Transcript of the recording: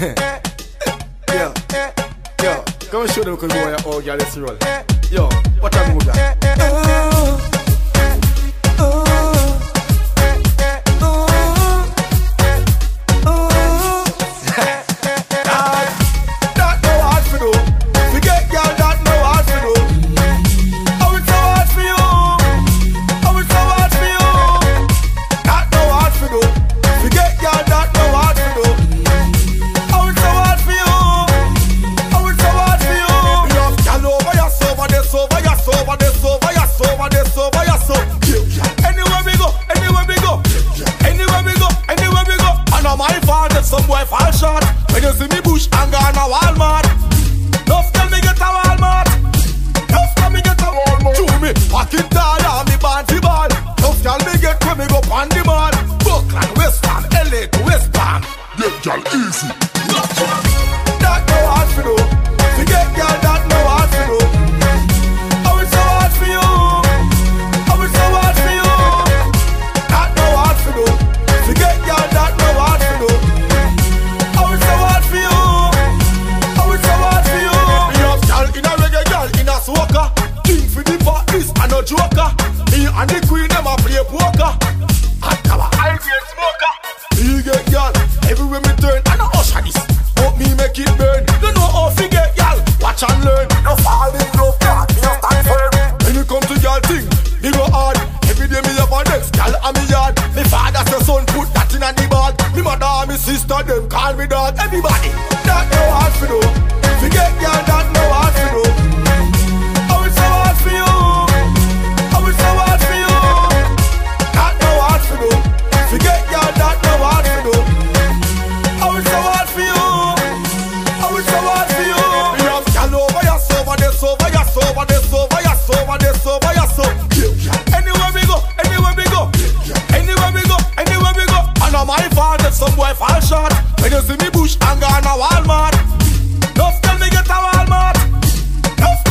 Yo, yo, come and show them because boy, oh, girl, let's roll. Yo, what a move that? When you see me bush and gone a Walmart. Enough tell me get a Walmart. Enough tell me get a Walmart. Chew me pocket and me banty ball. Enough tell me get when me go on the mall. Brooklyn, West Ham, LA to West Palm. Yeah, girl, easy. King for the parties and no joker. Me and the queen them a play poker. Hot cover, I grade smoker. Me get girl everywhere me turn. I know usher this, but me make it burn. You know how fi get girl, watch and learn. No fall in love, me a stand firm. When it come to girl thing, me go hard. Every day me have a next girl a me yard. Me father say son put that in a the bag. Me mother and me sister them call me dad. Everybody, that no hard for do. Short. When you see me bush and gone a Walmart. Enough tell me get a Walmart. Enough